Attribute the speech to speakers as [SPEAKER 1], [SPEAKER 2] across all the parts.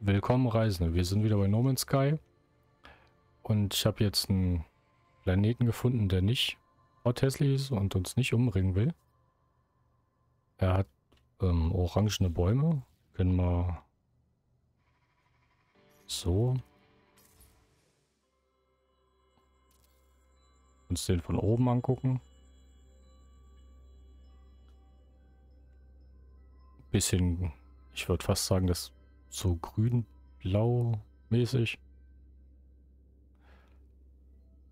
[SPEAKER 1] Willkommen Reisende, wir sind wieder bei No Man's Sky und ich habe jetzt einen Planeten gefunden, der nicht hässlich ist und uns nicht umbringen will. Er hat ähm, orangene Bäume, können wir so uns den von oben angucken. Bisschen, ich würde fast sagen, das so grün-blau mäßig.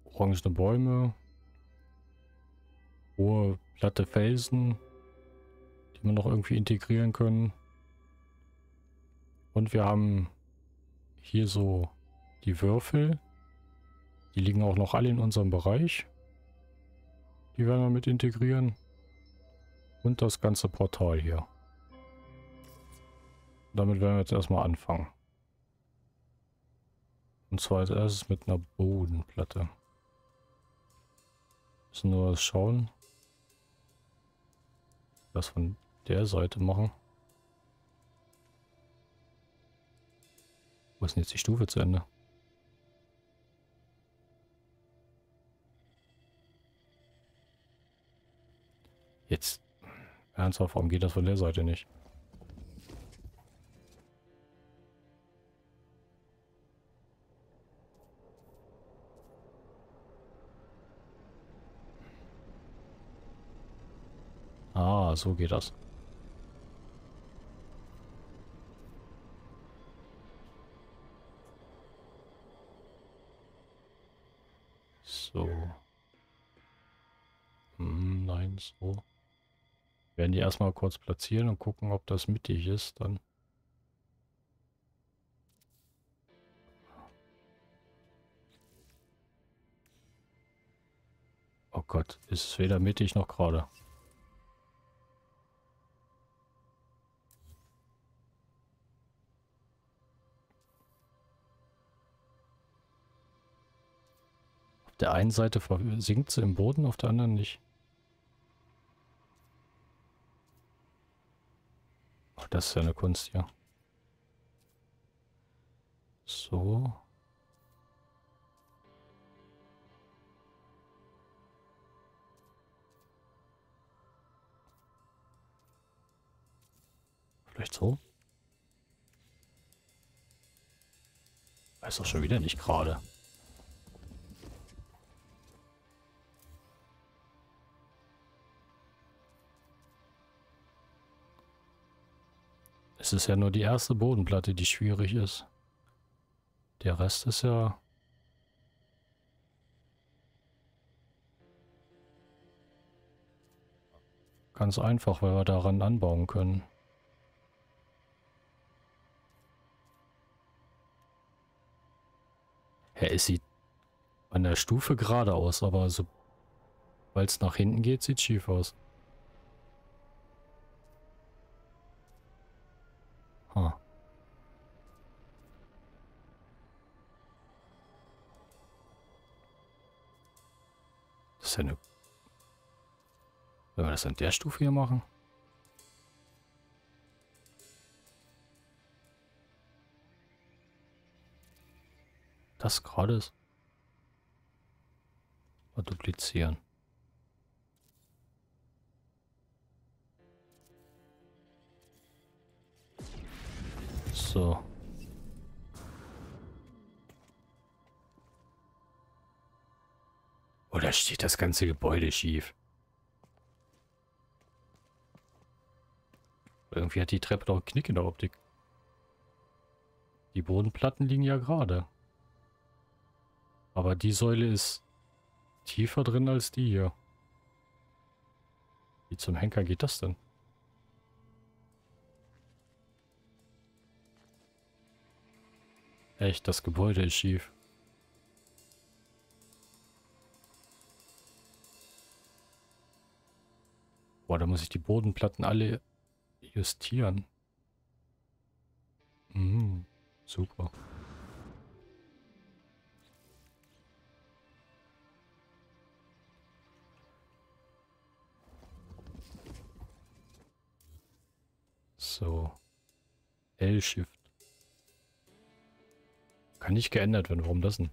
[SPEAKER 1] Orangene Bäume. Hohe platte Felsen, die wir noch irgendwie integrieren können. Und wir haben hier so die Würfel. Die liegen auch noch alle in unserem Bereich. Die werden wir mit integrieren. Und das ganze Portal hier. Damit werden wir jetzt erstmal anfangen. Und zwar als erstes mit einer Bodenplatte. Müssen nur was schauen. Das von der Seite machen. Wo ist denn jetzt die Stufe zu Ende? Jetzt. Ernsthaft, warum geht das von der Seite nicht? So geht das. So. Hm, nein, so. Werden die erstmal kurz platzieren und gucken, ob das mittig ist, dann. Oh Gott, ist es weder mittig noch gerade. Auf der einen Seite versinkt sie im Boden, auf der anderen nicht. Ach, das ist ja eine Kunst hier. So. Vielleicht so? Weiß doch schon wieder nicht gerade. Es ist ja nur die erste Bodenplatte, die schwierig ist. Der Rest ist ja... Ganz einfach, weil wir daran anbauen können. Ja, es sieht an der Stufe gerade aus, aber so, weil es nach hinten geht, sieht schief aus. Das ist ja eine... Wenn wir das an der Stufe hier machen? Das gerade ist... Mal duplizieren. So. Oder steht das ganze Gebäude schief? Irgendwie hat die Treppe doch einen Knick in der Optik. Die Bodenplatten liegen ja gerade. Aber die Säule ist tiefer drin als die hier. Wie zum Henker geht das denn? Echt, das Gebäude ist schief. Boah, da muss ich die Bodenplatten alle justieren. Mhm, super. So. L-Shift. Kann nicht geändert werden. Warum das denn?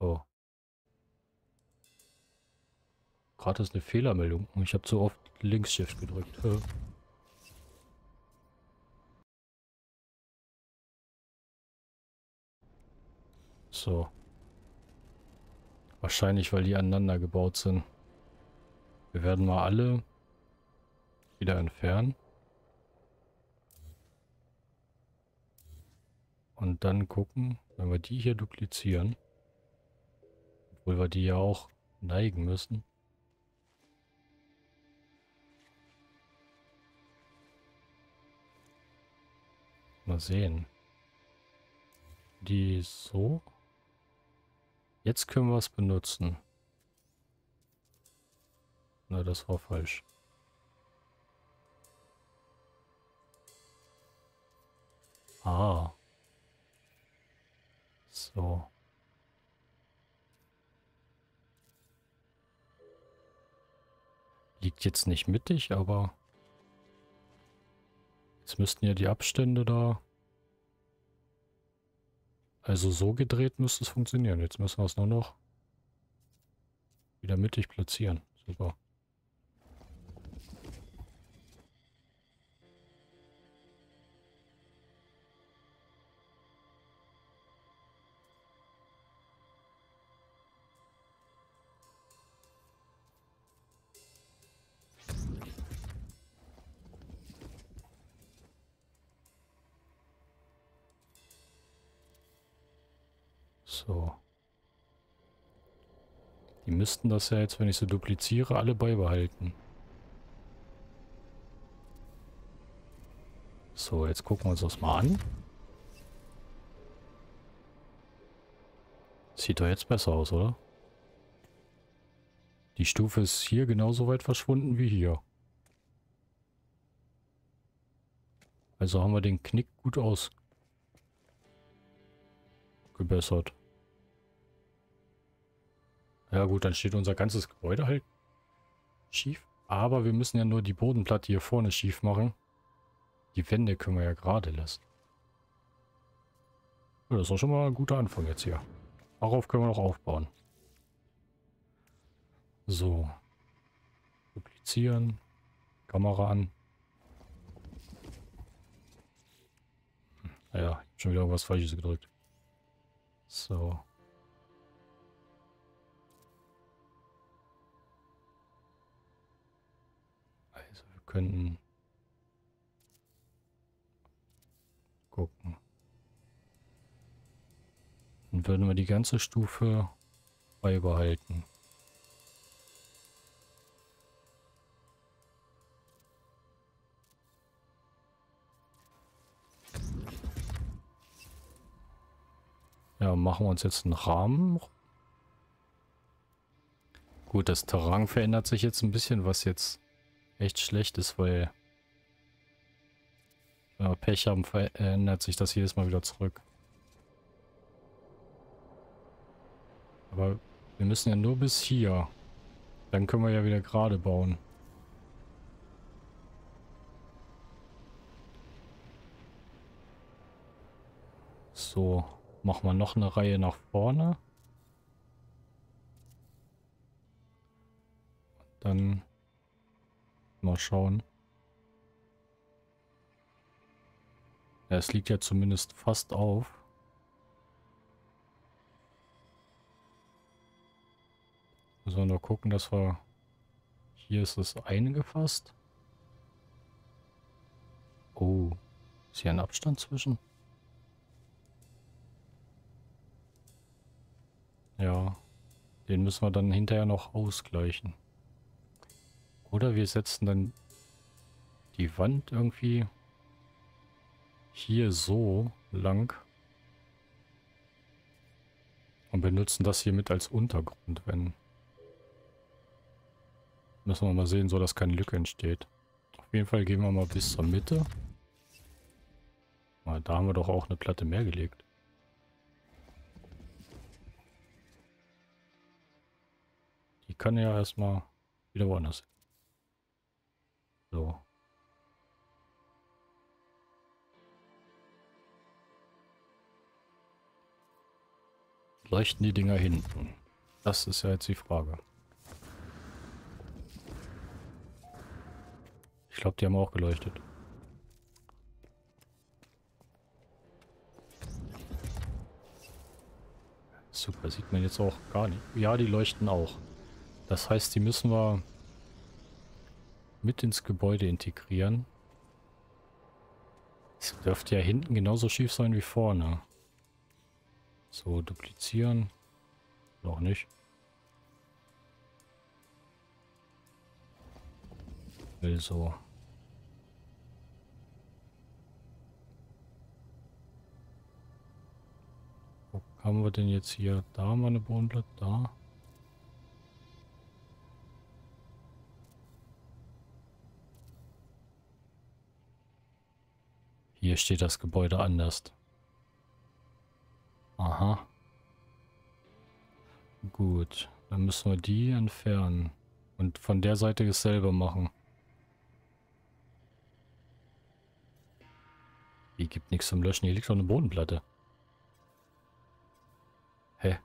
[SPEAKER 1] Oh. Gerade ist eine Fehlermeldung. Ich habe zu oft Links-Shift gedrückt. So. Wahrscheinlich, weil die aneinander gebaut sind. Wir werden mal alle wieder entfernen. Und dann gucken, wenn wir die hier duplizieren. Obwohl wir die ja auch neigen müssen. Mal sehen. Die so. Jetzt können wir es benutzen. Na, das war falsch. Ah. So. Liegt jetzt nicht mittig, aber jetzt müssten ja die Abstände da also so gedreht müsste es funktionieren. Jetzt müssen wir es nur noch wieder mittig platzieren. Super. Müssten das ja jetzt, wenn ich sie dupliziere, alle beibehalten. So, jetzt gucken wir uns das mal an. Sieht doch jetzt besser aus, oder? Die Stufe ist hier genauso weit verschwunden wie hier. Also haben wir den Knick gut ausgebessert. Ja gut, dann steht unser ganzes Gebäude halt schief. Aber wir müssen ja nur die Bodenplatte hier vorne schief machen. Die Wände können wir ja gerade lassen. Ja, das ist auch schon mal ein guter Anfang jetzt hier. Darauf können wir noch aufbauen. So. Duplizieren. Kamera an. Naja, hm, schon wieder was Falsches gedrückt. So. Könnten gucken. Dann würden wir die ganze Stufe beibehalten. Ja, machen wir uns jetzt einen Rahmen. Gut, das Terrain verändert sich jetzt ein bisschen, was jetzt echt schlecht ist, weil wenn wir Pech haben, verändert sich das jedes Mal wieder zurück. Aber wir müssen ja nur bis hier. Dann können wir ja wieder gerade bauen. So, machen wir noch eine Reihe nach vorne. Dann Mal schauen. Ja, es liegt ja zumindest fast auf. Müssen wir nur gucken, dass wir... Hier ist es eingefasst. Oh. Ist hier ein Abstand zwischen? Ja. Den müssen wir dann hinterher noch ausgleichen. Oder wir setzen dann die Wand irgendwie hier so lang und benutzen das hier mit als Untergrund, wenn... Müssen wir mal sehen, so dass keine Lücke entsteht. Auf jeden Fall gehen wir mal bis zur Mitte. Da haben wir doch auch eine Platte mehr gelegt. Die kann ja erstmal wieder woanders hin. So. Leuchten die Dinger hinten? Das ist ja jetzt die Frage. Ich glaube, die haben auch geleuchtet. Super, sieht man jetzt auch gar nicht. Ja, die leuchten auch. Das heißt, die müssen wir mit ins Gebäude integrieren. Es dürfte ja hinten genauso schief sein wie vorne. So, duplizieren. Noch nicht. Also. Wo haben wir denn jetzt hier? Da haben wir eine Bodenplatte, da. Hier steht das Gebäude anders. Aha. Gut, dann müssen wir die entfernen. Und von der Seite dasselbe machen. Hier gibt nichts zum Löschen. Hier liegt doch eine Bodenplatte. Hä?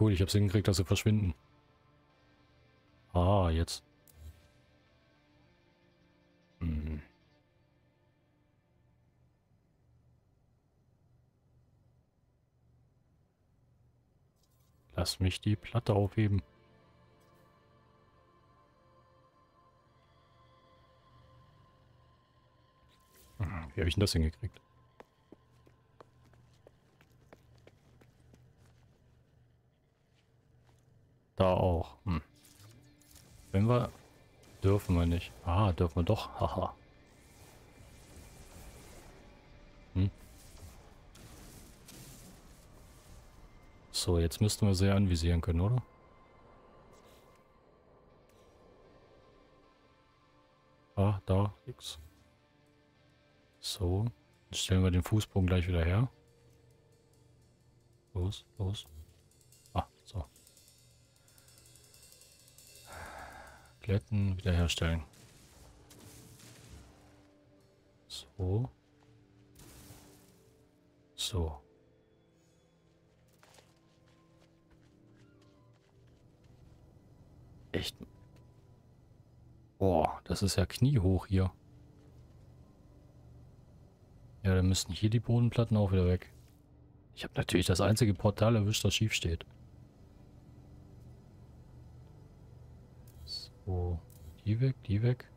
[SPEAKER 1] Cool, ich hab's hingekriegt, dass sie verschwinden. Ah, jetzt. Lass mich die Platte aufheben. Wie habe ich denn das hingekriegt? Da auch. Hm. Wenn wir... Dürfen wir nicht. Ah, dürfen wir doch. Haha. So, jetzt müssten wir sie anvisieren können, oder? Ah, da, X. So, dann stellen wir den Fußbogen gleich wieder her. Los, los. Ah, so. Glätten, wiederherstellen. So. So. Echt. Boah, das ist ja kniehoch hier. Ja, dann müssten hier die Bodenplatten auch wieder weg. Ich habe natürlich das einzige Portal erwischt, das schief steht. So, die weg, die weg.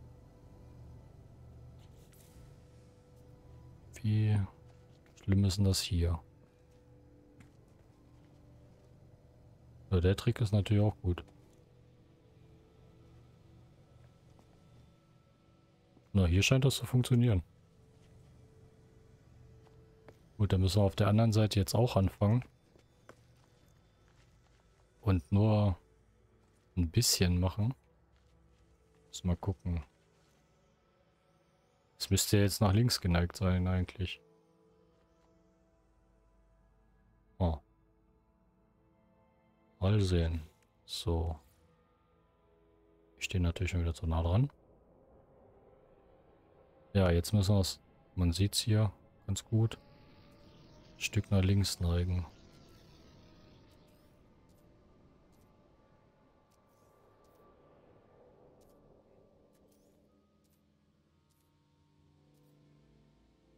[SPEAKER 1] Wie schlimm ist denn das hier? So, der Trick ist natürlich auch gut. Na, hier scheint das zu funktionieren. Gut, dann müssen wir auf der anderen Seite jetzt auch anfangen. Und nur ein bisschen machen. Muss mal gucken. Es müsste jetzt nach links geneigt sein eigentlich. Oh. Mal sehen. So. Ich stehe natürlich schon wieder zu nah dran. Ja, jetzt müssen wir es... Man sieht es hier ganz gut. Stück nach links neigen.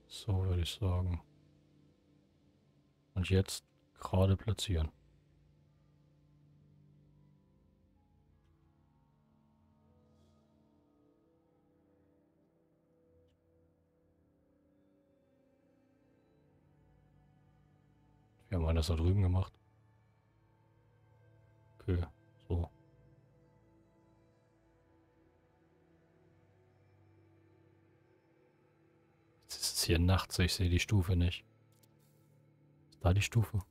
[SPEAKER 1] So würde ich sagen. Und jetzt gerade platzieren. Das da drüben gemacht. Okay, so. Jetzt ist es hier nachts, ich sehe die Stufe nicht. Ist da die Stufe?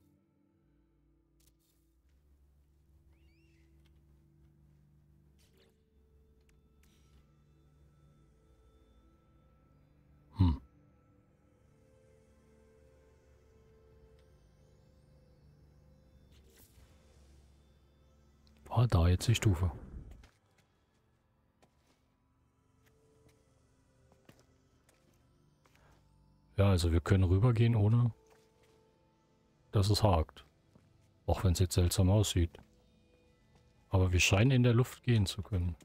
[SPEAKER 1] Da jetzt die Stufe. Ja, also wir können rübergehen ohne dass es hakt. Auch wenn es jetzt seltsam aussieht. Aber wir scheinen in der Luft gehen zu können.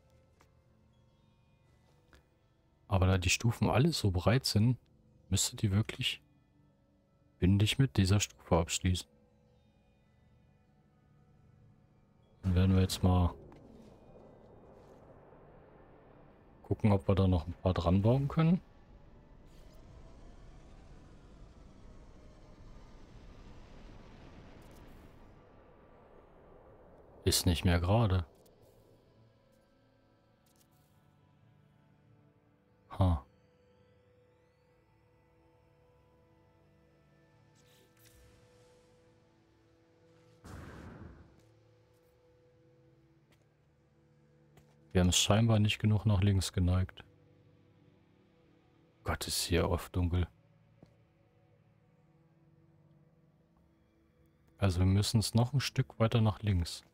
[SPEAKER 1] Aber da die Stufen alle so breit sind, müsste die wirklich bindig mit dieser Stufe abschließen. Dann werden wir jetzt mal gucken, ob wir da noch ein paar dran bauen können. Ist nicht mehr gerade. Wir haben es scheinbar nicht genug nach links geneigt. Gott, ist hier oft dunkel. Also wir müssen es noch ein Stück weiter nach links.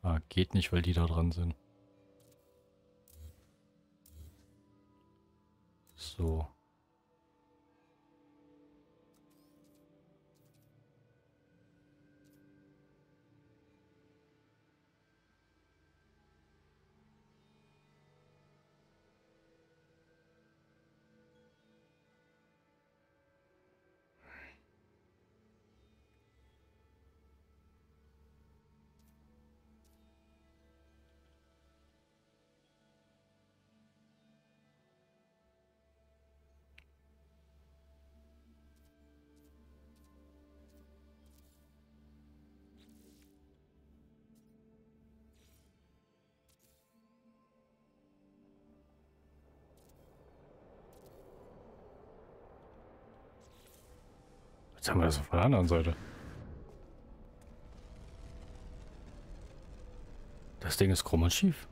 [SPEAKER 1] Ah, geht nicht, weil die da dran sind. So. Jetzt haben wir das auf der anderen Seite. Das Ding ist krumm und schief.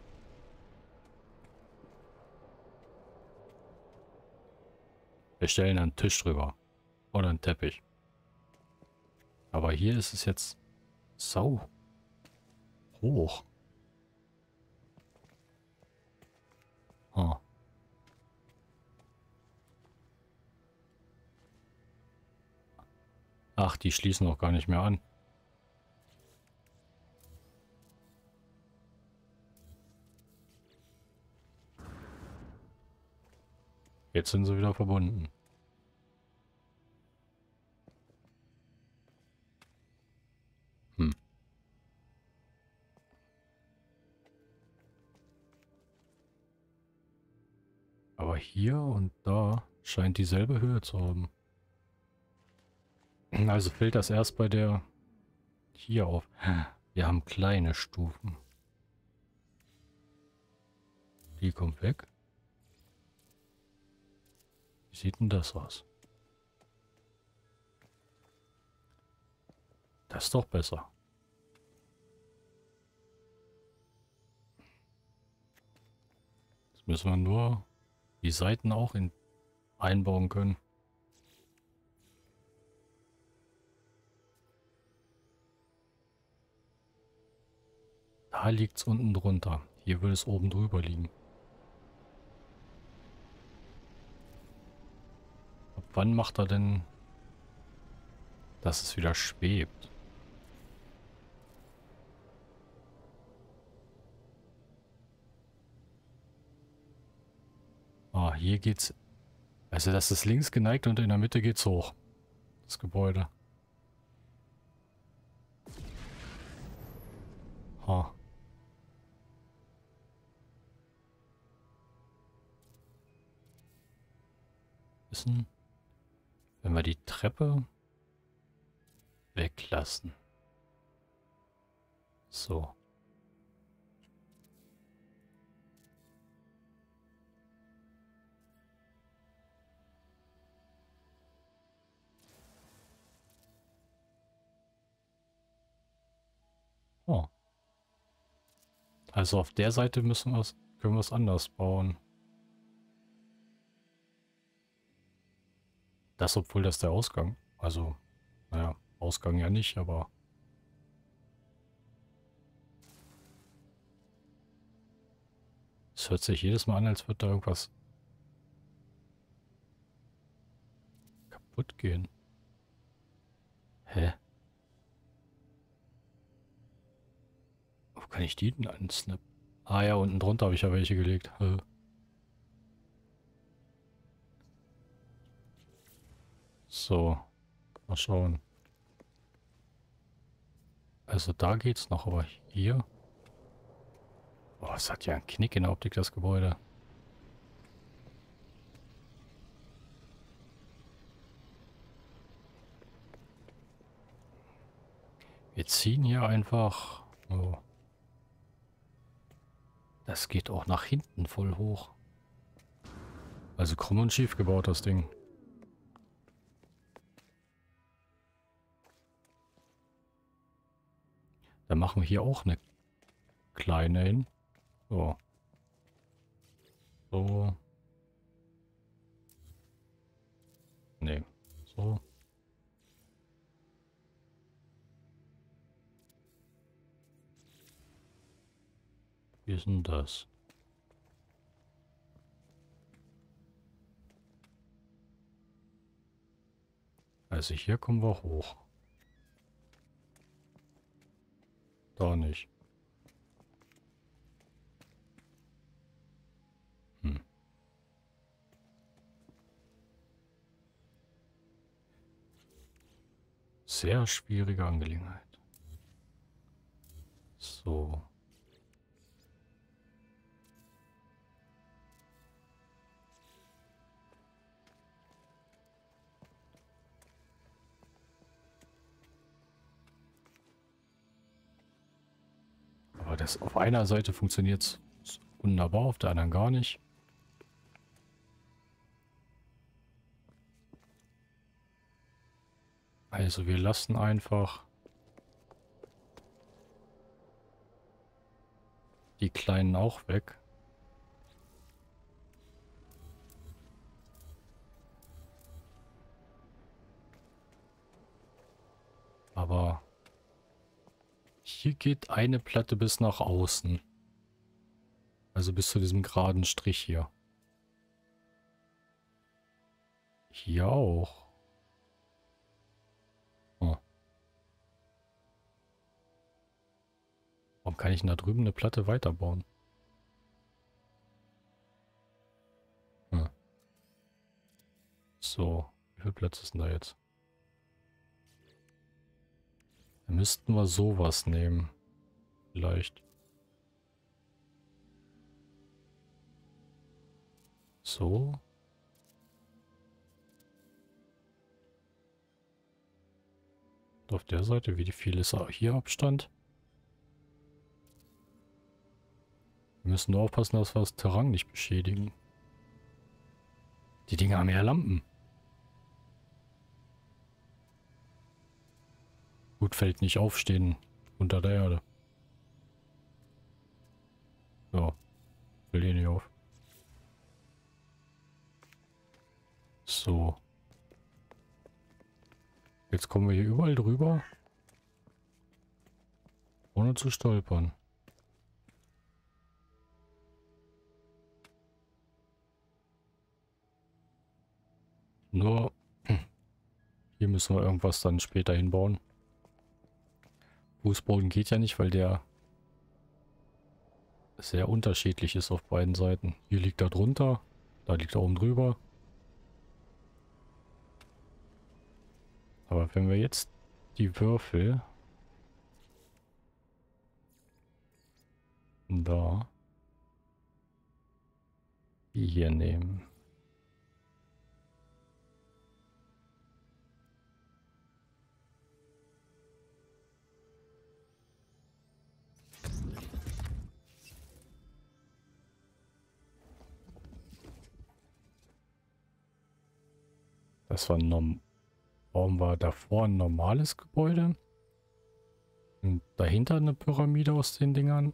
[SPEAKER 1] Wir stellen einen Tisch drüber. Oder einen Teppich. Aber hier ist es jetzt sau hoch. Oh. Ach, die schließen auch gar nicht mehr an. Jetzt sind sie wieder verbunden. Hm. Aber hier und da scheint dieselbe Höhe zu haben. Also fällt das erst bei der hier auf. Wir haben kleine Stufen. Die kommt weg. Wie sieht denn das aus? Das ist doch besser. Jetzt müssen wir nur die Seiten auch in einbauen können. Da liegt es unten drunter. Hier würde es oben drüber liegen. Ab wann macht er denn, dass es wieder schwebt? Ah, hier geht's. Also das ist links geneigt und in der Mitte geht's hoch. Das Gebäude. Ha. Wissen, wenn wir die Treppe weglassen. So. Oh. Also auf der Seite müssen wir können wir es anders bauen. Das, obwohl das der Ausgang. Also, naja, Ausgang ja nicht, aber... Es hört sich jedes Mal an, als würde da irgendwas kaputt gehen. Hä? Wo kann ich die denn ansnappen? Ah ja, unten drunter habe ich ja welche gelegt. So. Mal schauen. Also da geht's noch, aber hier... Boah, es hat ja einen Knick in der Optik, das Gebäude. Wir ziehen hier einfach... Oh. Das geht auch nach hinten voll hoch. Also krumm und schief gebaut, das Ding. Dann machen wir hier auch eine kleine hin. So. So. Nee. So. Wie ist denn das? Also hier kommen wir hoch. Da nicht. Hm. Sehr schwierige Angelegenheit. So. Das auf einer Seite funktioniert wunderbar, auf der anderen gar nicht. Also wir lassen einfach die kleinen auch weg. Aber hier geht eine Platte bis nach außen. Also bis zu diesem geraden Strich hier. Hier auch. Oh. Warum kann ich da drüben eine Platte weiterbauen? Hm. So, wie viel Platz ist denn da jetzt? Dann müssten wir sowas nehmen. Vielleicht. So. Und auf der Seite, wie viel ist hier Abstand? Wir müssen nur aufpassen, dass wir das Terrain nicht beschädigen. Die Dinge haben ja Lampen. Gut, fällt nicht aufstehen unter der Erde. So. Will hier nicht auf. So. Jetzt kommen wir hier überall drüber. Ohne zu stolpern. Nur hier müssen wir irgendwas dann später hinbauen. Fußboden geht ja nicht, weil der sehr unterschiedlich ist auf beiden Seiten. Hier liegt er drunter, da liegt er oben drüber. Aber wenn wir jetzt die Würfel da hier nehmen. Das war ein Warum war davor ein normales Gebäude? Und dahinter eine Pyramide aus den Dingern.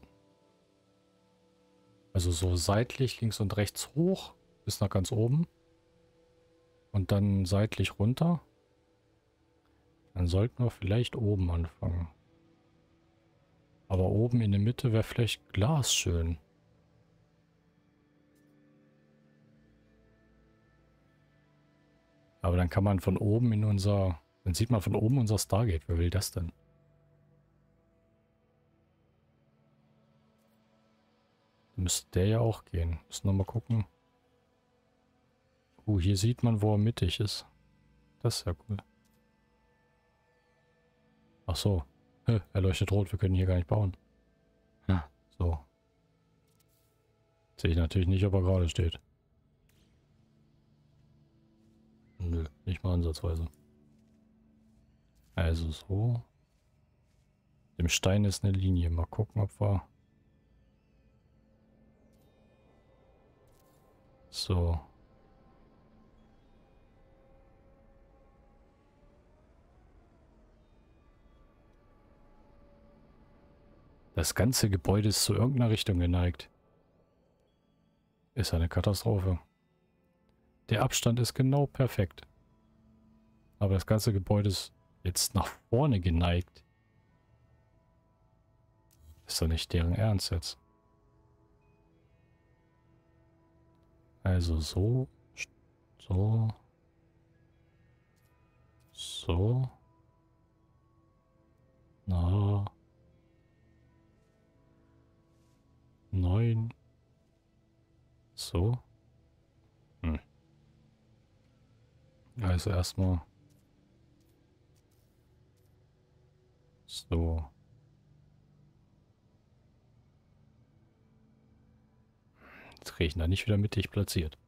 [SPEAKER 1] Also so seitlich links und rechts hoch bis nach ganz oben. Und dann seitlich runter. Dann sollten wir vielleicht oben anfangen. Aber oben in der Mitte wäre vielleicht Glas schön. Aber dann kann man von oben in unser... Dann sieht man von oben unser Stargate. Wer will das denn? Müsste der ja auch gehen. Müssen wir mal gucken. Uh, hier sieht man, wo er mittig ist. Das ist ja cool. Ach so. Er leuchtet rot, wir können hier gar nicht bauen. Ja, so. Sehe ich natürlich nicht, ob er gerade steht. Nö, nicht mal ansatzweise. Also so. Dem Stein ist eine Linie. Mal gucken, ob wir... So. Das ganze Gebäude ist zu irgendeiner Richtung geneigt. Ist eine Katastrophe. Der Abstand ist genau perfekt. Aber das ganze Gebäude ist jetzt nach vorne geneigt. Ist doch nicht deren Ernst jetzt. Also so, so, so, na, neun, so. Hm. Also erstmal so. Jetzt kriege ich da nicht wieder mittig platziert.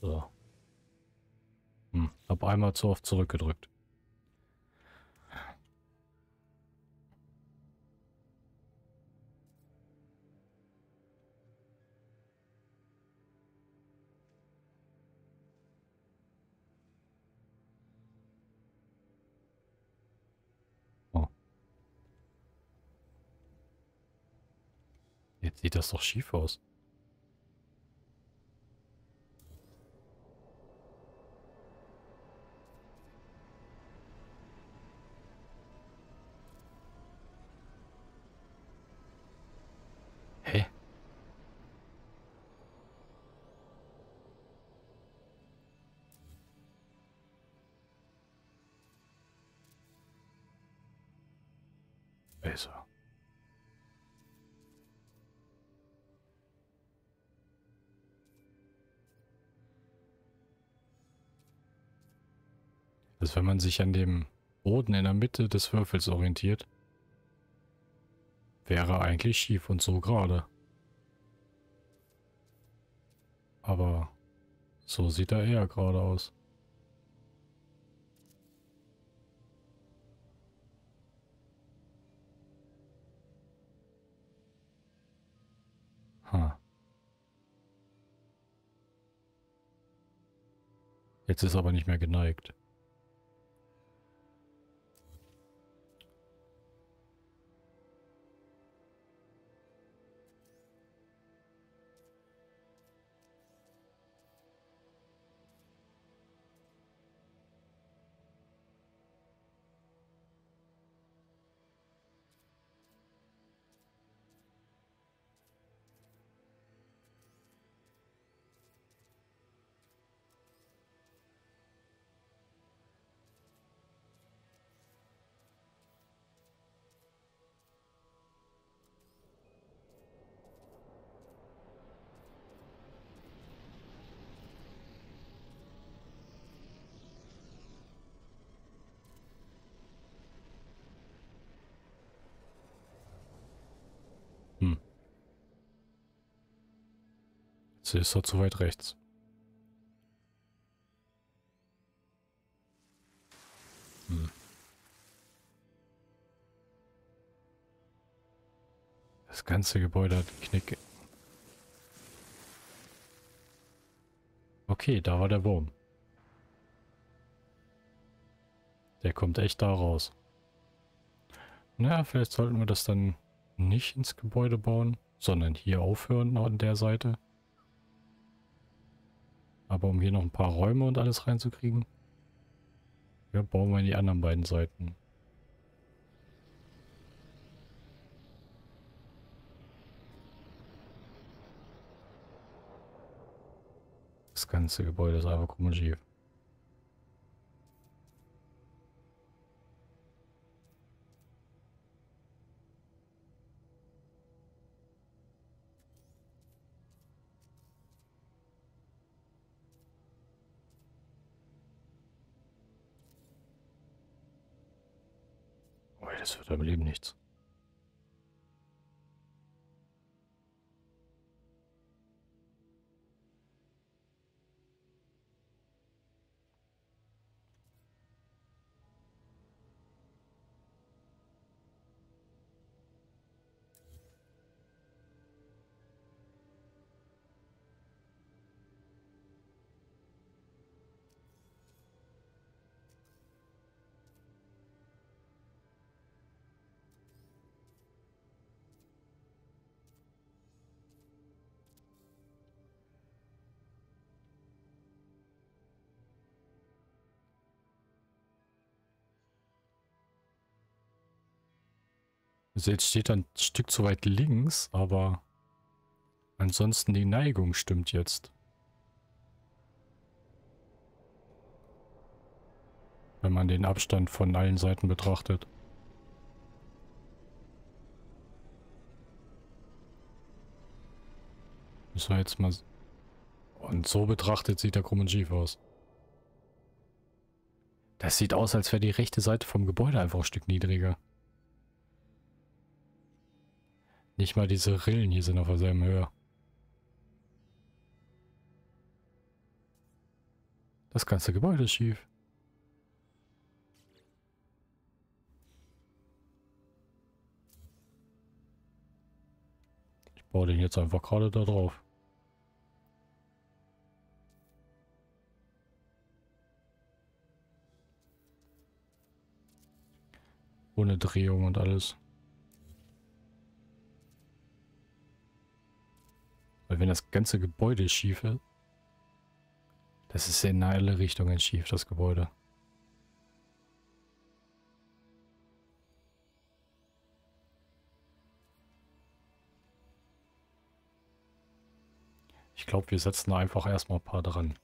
[SPEAKER 1] So. Hm, hab einmal zu oft zurückgedrückt. Jetzt sieht das doch schief aus. Hä? Besser. Dass wenn man sich an dem Boden in der Mitte des Würfels orientiert, wäre eigentlich schief und so gerade. Aber so sieht er eher gerade aus. Ha. Jetzt ist er aber nicht mehr geneigt. Jetzt ist er zu weit rechts. Hm. Das ganze Gebäude hat Knick. Okay, da war der Wurm. Der kommt echt da raus. Na, vielleicht sollten wir das dann nicht ins Gebäude bauen, sondern hier aufhören an der Seite. Aber um hier noch ein paar Räume und alles reinzukriegen, ja, bauen wir in die anderen beiden Seiten. Das ganze Gebäude ist einfach komisch hier. Das wird im Leben nichts. Also jetzt steht er ein Stück zu weit links, aber ansonsten die Neigung stimmt jetzt. Wenn man den Abstand von allen Seiten betrachtet. Müssen wir jetzt mal... Und so betrachtet sieht der krumm und schief aus. Das sieht aus, als wäre die rechte Seite vom Gebäude einfach ein Stück niedriger. Nicht mal diese Rillen hier sind auf derselben Höhe. Das ganze Gebäude ist schief. Ich baue den jetzt einfach gerade da drauf. Ohne Drehung und alles. Wenn das ganze Gebäude schief ist, das ist in alle Richtungen schief, das Gebäude. Ich glaube, wir setzen einfach erstmal ein paar dran.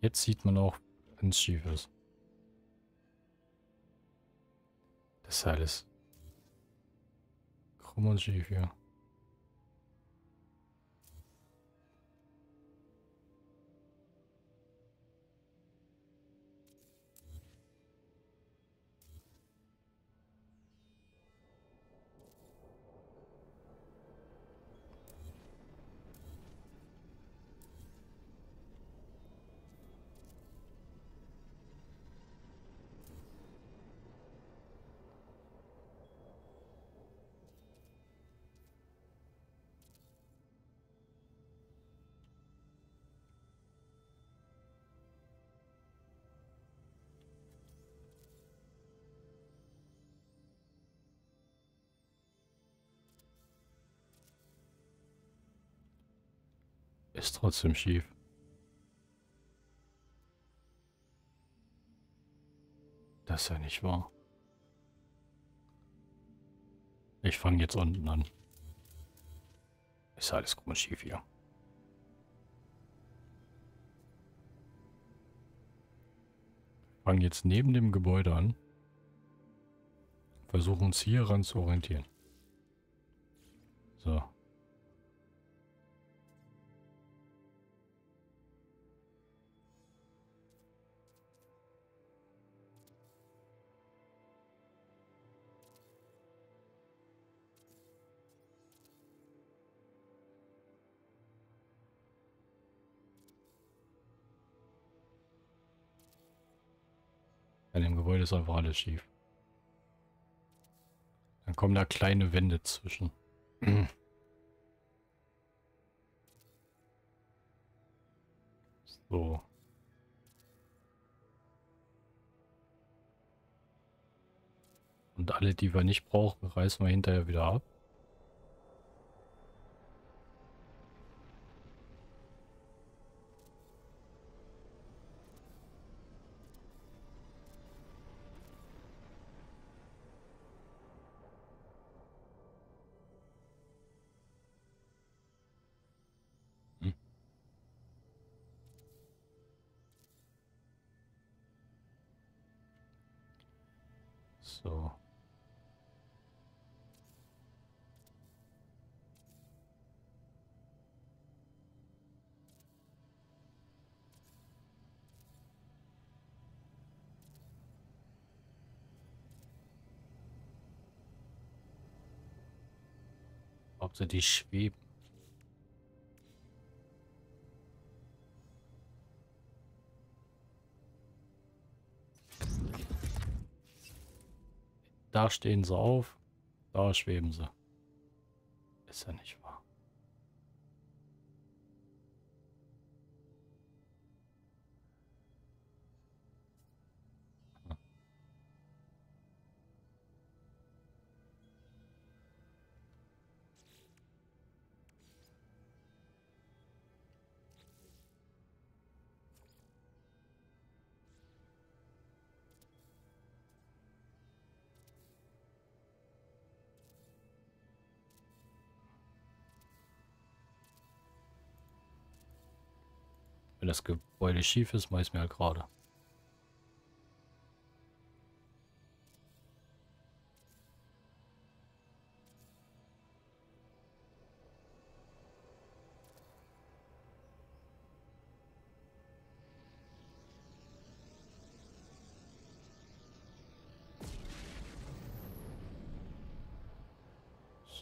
[SPEAKER 1] Jetzt sieht man auch, wenn es schief ist. Das ist alles krumm und schief, ja. Ist trotzdem schief. Das ist ja nicht wahr. Ich fange jetzt unten an. Ist alles krumm schief hier. Fangen jetzt neben dem Gebäude an. Versuchen uns hier ran zu orientieren. So. Bei dem Gebäude ist einfach alles schief. Dann kommen da kleine Wände zwischen. so. Und alle, die wir nicht brauchen, reißen wir hinterher wieder ab. Die schweben. Da stehen sie auf, da schweben sie. Ist ja nicht wahr. Das Gebäude schief ist, es mir halt gerade.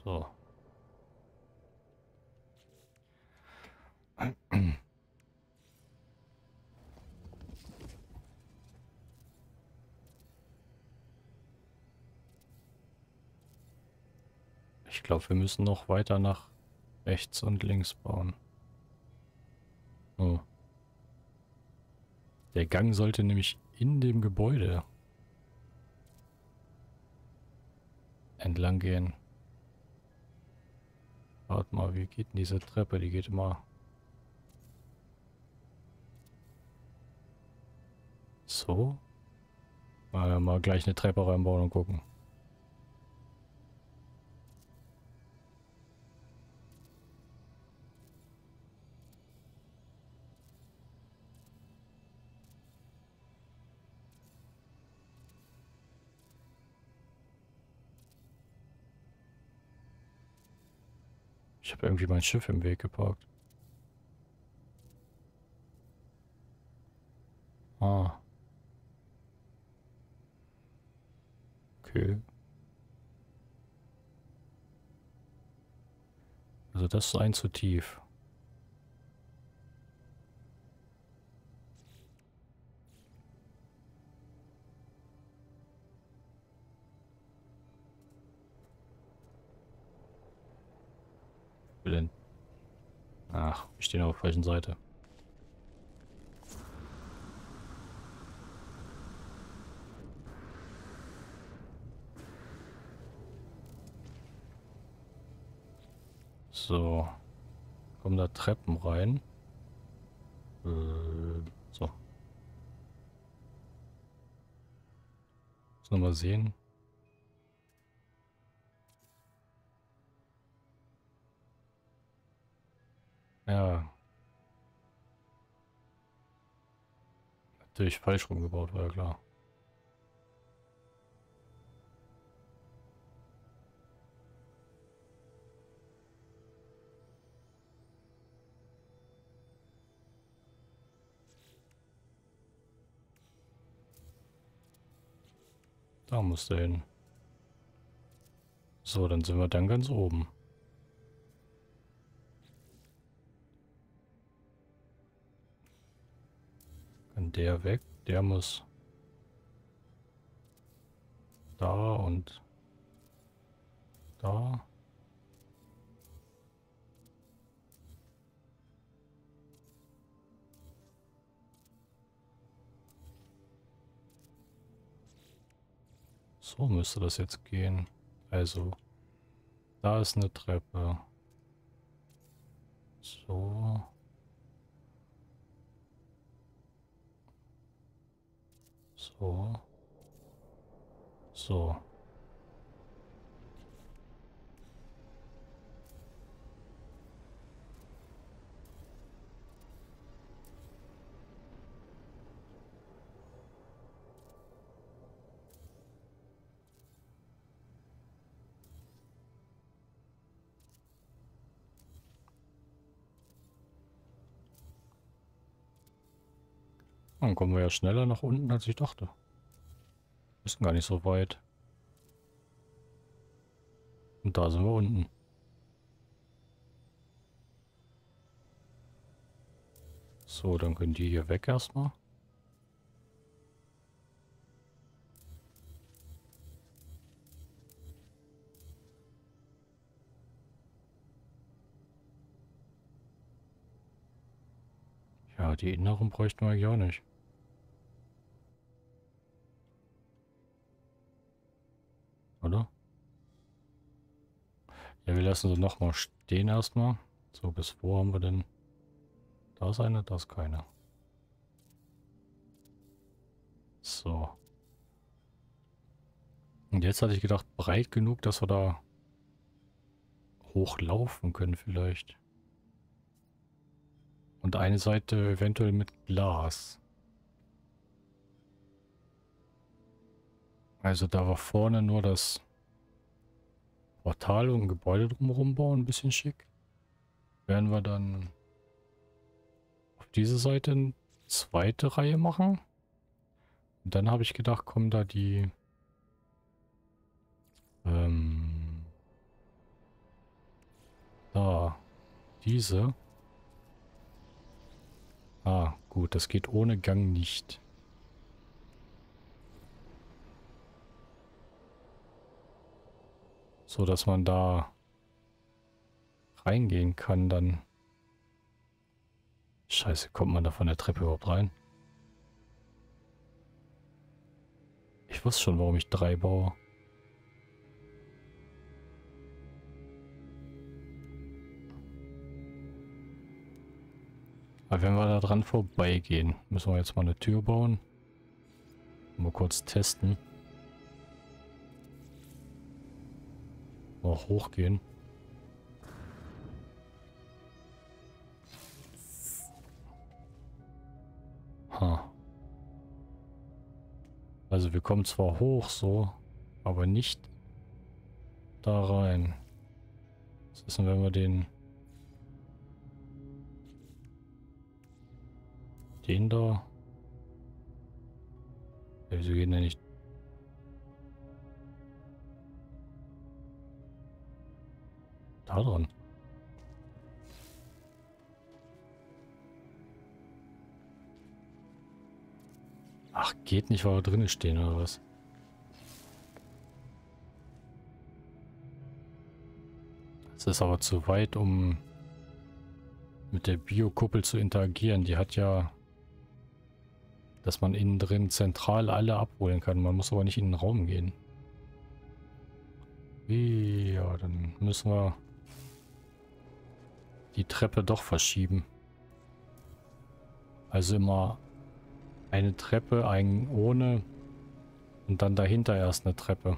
[SPEAKER 1] So. Ich glaube, wir müssen noch weiter nach rechts und links bauen. Oh. Der Gang sollte nämlich in dem Gebäude entlang gehen. Warte mal, wie geht denn diese Treppe? Die geht immer... So? Mal, mal gleich eine Treppe reinbauen und gucken. Ich habe irgendwie mein Schiff im Weg geparkt. Ah. Okay. Also das ist ein zu tief. Denn? Ach, ich stehe auf der falschen Seite. So. Kommen da Treppen rein. Äh, so. Muss noch mal sehen. Ja. Natürlich falsch rumgebaut, war ja klar. Da muss der hin. So, dann sind wir dann ganz oben. Der weg. Der muss da und da. So müsste das jetzt gehen. Also, da ist eine Treppe. So. So. So. Dann kommen wir ja schneller nach unten, als ich dachte. Ist gar nicht so weit. Und da sind wir unten. So, dann können die hier weg erstmal. Ja, die inneren bräuchten wir ja nicht. Oder? Ja, wir lassen sie nochmal stehen erstmal. So, bis wo haben wir denn? Da ist eine, da ist keine. So. Und jetzt hatte ich gedacht, breit genug, dass wir da hochlaufen können vielleicht. Und eine Seite eventuell mit Glas. Also da war vorne nur das Portal und Gebäude drumherum bauen, ein bisschen schick. Werden wir dann auf diese Seite eine zweite Reihe machen. Und dann habe ich gedacht, kommen da die ähm, da diese Ah, gut, das geht ohne Gang nicht. So, dass man da reingehen kann dann. Scheiße, kommt man da von der Treppe überhaupt rein? Ich wusste schon, warum ich drei baue. Aber wenn wir da dran vorbeigehen, müssen wir jetzt mal eine Tür bauen. Mal kurz testen. Mal hochgehen. Ha. Also wir kommen zwar hoch so, aber nicht da rein. Was ist denn, wenn wir den Den da. Wieso gehen denn nicht? Da dran. Ach, geht nicht, weil wir drinnen stehen oder was? Das ist aber zu weit, um mit der Biokuppel zu interagieren. Die hat ja dass man innen drin zentral alle abholen kann. Man muss aber nicht in den Raum gehen. Ja, dann müssen wir die Treppe doch verschieben. Also immer eine Treppe, ein ohne und dann dahinter erst eine Treppe.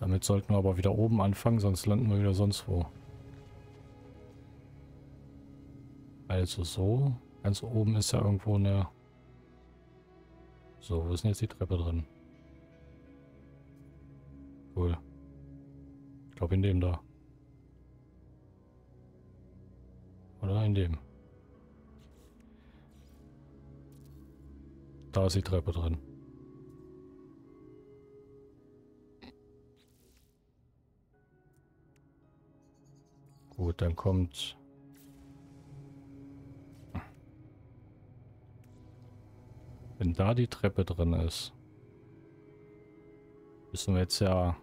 [SPEAKER 1] Damit sollten wir aber wieder oben anfangen, sonst landen wir wieder sonst wo. Also so. Ganz oben ist ja irgendwo eine... So, wo ist denn jetzt die Treppe drin? Cool. Ich glaube in dem da. Oder in dem. Da ist die Treppe drin. Gut, dann kommt Wenn da die Treppe drin ist, müssen wir jetzt ja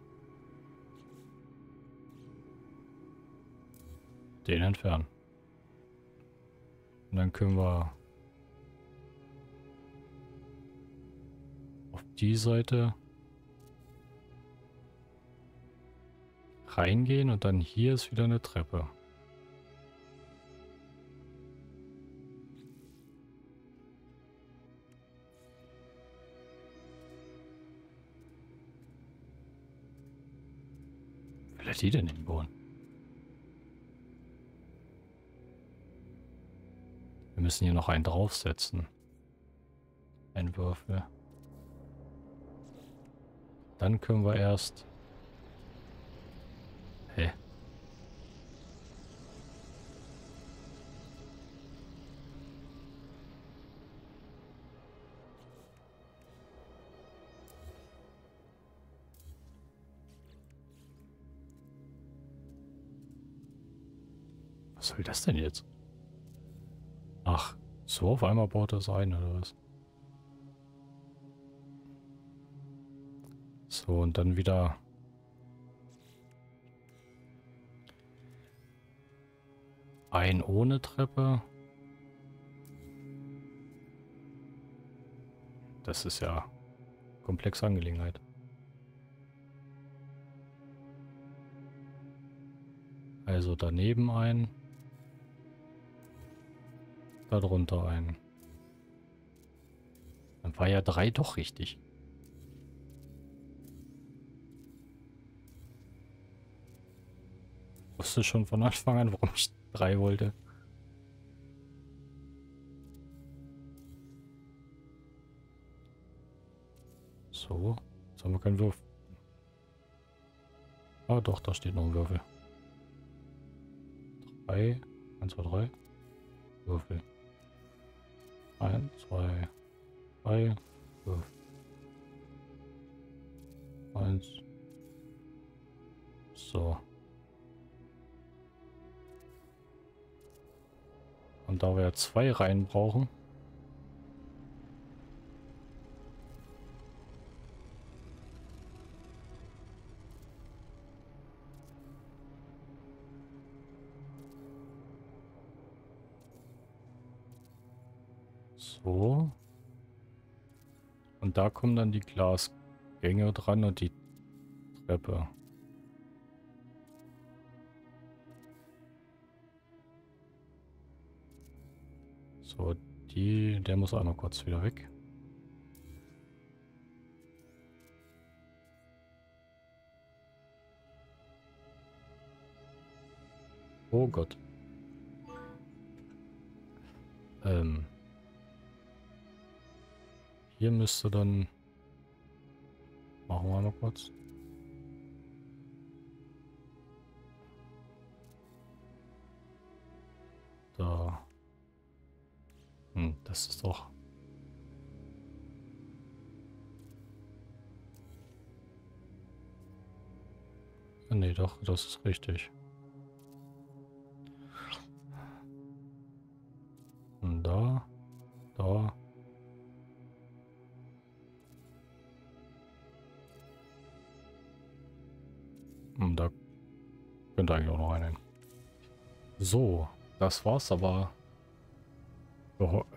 [SPEAKER 1] den entfernen. Und dann können wir auf die Seite reingehen und dann hier ist wieder eine Treppe. hat die denn hinbauen? Wir müssen hier noch einen draufsetzen. Ein Würfel. Dann können wir erst... Hä? Was soll das denn jetzt? So auf einmal baut das ein, oder was? So, und dann wieder... Ein ohne Treppe. Das ist ja komplexe Angelegenheit. Also daneben ein. Darunter ein. Dann war ja drei doch richtig. wusste schon von Anfang an, warum ich drei wollte. So, jetzt haben wir keinen Würfel. Ah doch, da steht noch ein Würfel. Drei, eins, zwei, drei. Würfel. Eins, zwei, drei, Würfel. Eins. So. Und da wir ja zwei Reihen brauchen. So. Und da kommen dann die Glasgänge dran und die Treppe. So, die, der muss auch noch kurz wieder weg. Oh Gott. Ähm. Hier müsste dann... Machen wir mal kurz. Da. Hm, das ist doch... Nee, doch, das ist richtig. Und da, da. Könnte eigentlich auch noch einen. So, das war's aber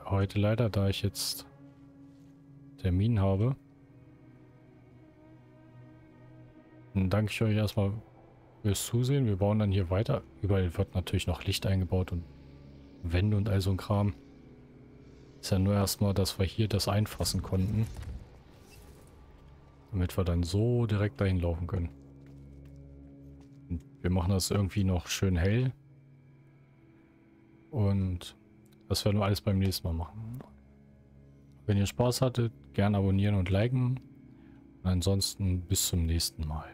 [SPEAKER 1] heute leider, da ich jetzt Termin habe. Dann danke ich euch erstmal fürs Zusehen. Wir bauen dann hier weiter. Überall wird natürlich noch Licht eingebaut und Wände und all so ein Kram. Ist ja nur erstmal, dass wir hier das einfassen konnten. Damit wir dann so direkt dahin laufen können. Wir machen das irgendwie noch schön hell. Und das werden wir alles beim nächsten Mal machen. Wenn ihr Spaß hattet, gerne abonnieren und liken. Und ansonsten bis zum nächsten Mal.